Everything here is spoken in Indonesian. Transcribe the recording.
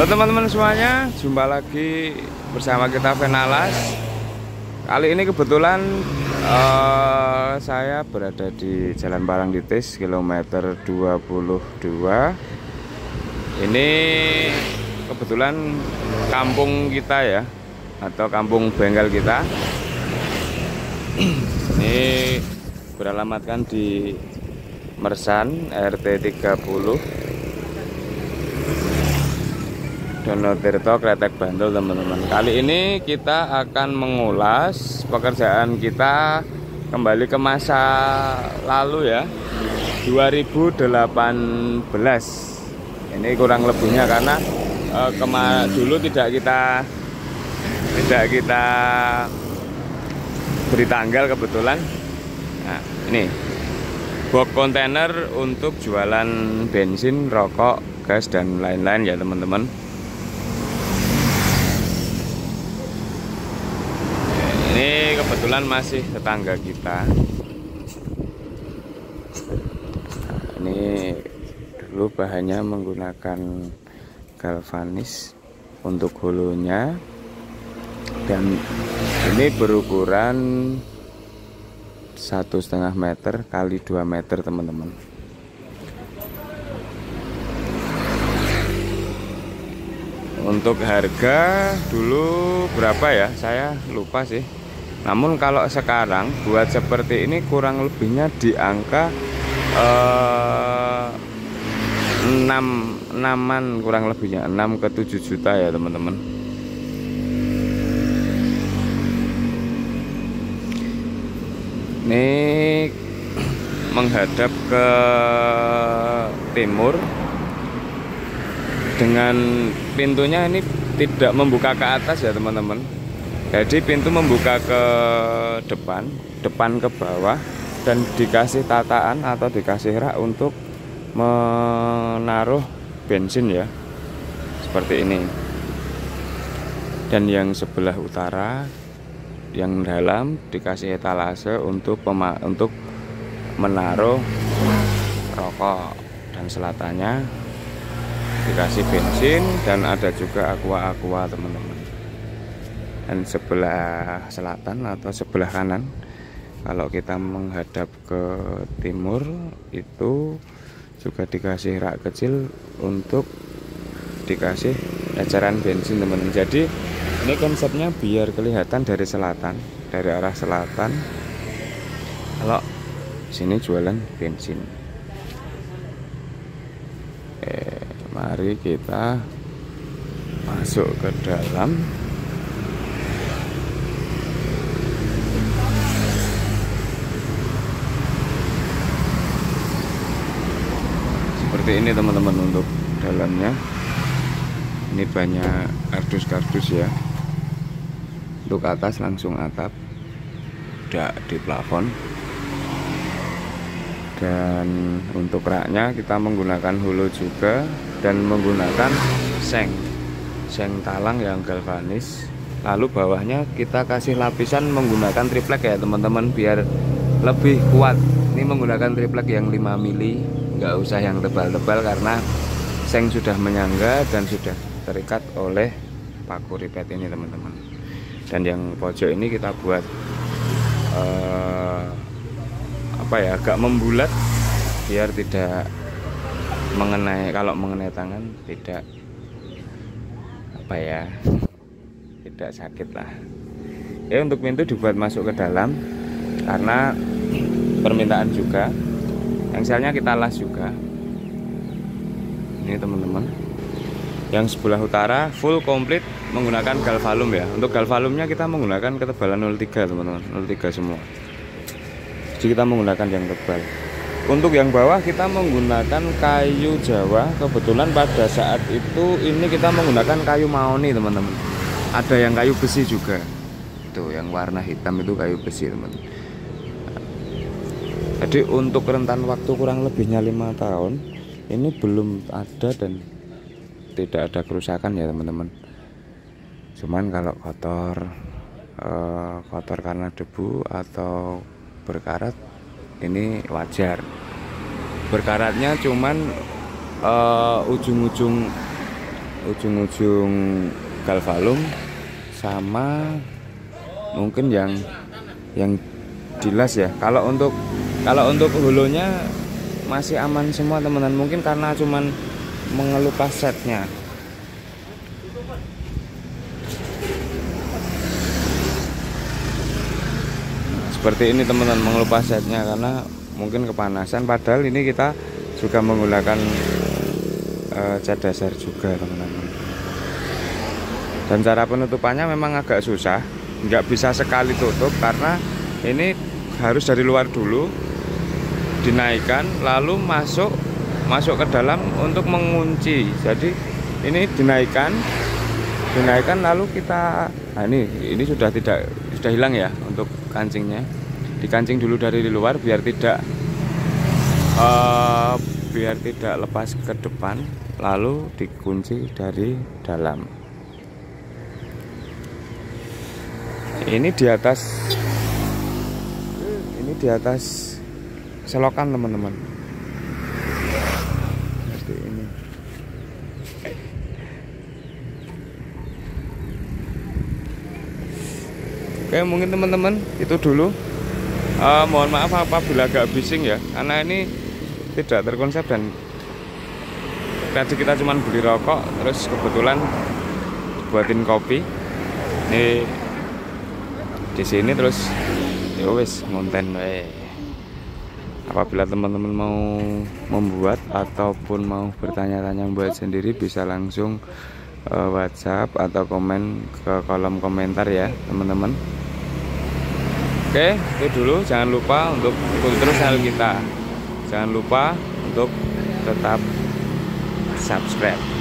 Halo teman-teman semuanya, jumpa lagi bersama kita Venalas. Kali ini kebetulan uh, saya berada di Jalan Parangditis kilometer 22. Ini kebetulan kampung kita ya, atau kampung bengkel kita. Ini beralamatkan di Mersan RT 30 Dono Tirto Kretek Bantul teman-teman. Kali ini kita akan mengulas pekerjaan kita kembali ke masa lalu ya. 2018 ini kurang lebihnya karena eh, kema dulu tidak kita tidak kita beri tanggal kebetulan. Nah ini. Box kontainer untuk jualan bensin, rokok, gas dan lain-lain ya teman-teman ini kebetulan masih tetangga kita. Ini dulu bahannya menggunakan galvanis untuk hulunya. Dan ini berukuran satu setengah meter kali 2 meter teman-teman. Untuk harga dulu berapa ya? Saya lupa sih namun kalau sekarang buat seperti ini kurang lebihnya di angka eh, 6 6 kurang lebihnya 6 ke 7 juta ya teman-teman. Ini menghadap ke timur dengan pintunya ini tidak membuka ke atas ya teman-teman jadi pintu membuka ke depan depan ke bawah dan dikasih tataan atau dikasih rak untuk menaruh bensin ya seperti ini. Dan yang sebelah utara yang dalam dikasih etalase untuk pema untuk menaruh rokok dan selatannya dikasih bensin dan ada juga aqua-aqua teman-teman dan sebelah selatan atau sebelah kanan kalau kita menghadap ke timur itu juga dikasih rak kecil untuk dikasih eceran bensin teman-teman. Jadi ini konsepnya biar kelihatan dari selatan dari arah selatan. Kalau sini jualan bensin. Eh, mari kita masuk ke dalam seperti ini teman-teman untuk dalamnya. Ini banyak kardus-kardus ya. Untuk atas langsung atap. Tidak di plafon. Dan untuk raknya kita menggunakan hulu juga dan menggunakan seng. Seng talang yang galvanis lalu bawahnya kita kasih lapisan menggunakan triplek ya teman-teman biar lebih kuat menggunakan triplek yang 5 mili nggak usah yang tebal-tebal karena seng sudah menyangga dan sudah terikat oleh paku ripet ini teman-teman. Dan yang pojok ini kita buat uh, apa ya agak membulat biar tidak mengenai kalau mengenai tangan tidak apa ya tidak sakit lah. Ya untuk pintu dibuat masuk ke dalam karena permintaan juga. Engselnya kita las juga. Ini teman-teman. Yang sebelah utara full komplit menggunakan galvalum ya. Untuk galvalumnya kita menggunakan ketebalan 03 teman-teman. 03 semua. Jadi kita menggunakan yang tebal. Untuk yang bawah kita menggunakan kayu jawa. Kebetulan pada saat itu ini kita menggunakan kayu maoni teman-teman. Ada yang kayu besi juga. Itu yang warna hitam itu kayu besi teman-teman jadi untuk rentan waktu kurang lebihnya lima tahun ini belum ada dan tidak ada kerusakan ya teman-teman. Cuman kalau kotor eh, kotor karena debu atau berkarat ini wajar. Berkaratnya cuman eh, ujung-ujung ujung-ujung galvalum sama mungkin yang yang jelas ya. Kalau untuk kalau untuk hulunya masih aman semua teman-teman. Mungkin karena cuman mengelupas setnya. Seperti ini teman-teman mengelupas setnya karena mungkin kepanasan. Padahal ini kita juga menggunakan uh, cat dasar juga teman-teman. Dan cara penutupannya memang agak susah. Nggak bisa sekali tutup karena ini harus dari luar dulu dinaikkan lalu masuk masuk ke dalam untuk mengunci. Jadi ini dinaikkan dinaikkan lalu kita nah ini ini sudah tidak sudah hilang ya untuk kancingnya. Dikancing dulu dari luar biar tidak uh, biar tidak lepas ke depan lalu dikunci dari dalam. Ini di atas ini di atas selokan teman-teman. Seperti ini. Oke mungkin teman-teman itu dulu. Uh, mohon maaf apabila agak bising ya karena ini tidak terkonsep dan tadi kita cuma beli rokok terus kebetulan buatin kopi. Ini di sini terus ya wis ngonten wae apabila teman-teman mau membuat ataupun mau bertanya-tanya buat sendiri bisa langsung uh, WhatsApp atau komen ke kolom komentar ya teman-teman. Oke itu dulu. Jangan lupa untuk ikuti terus channel kita. Jangan lupa untuk tetap subscribe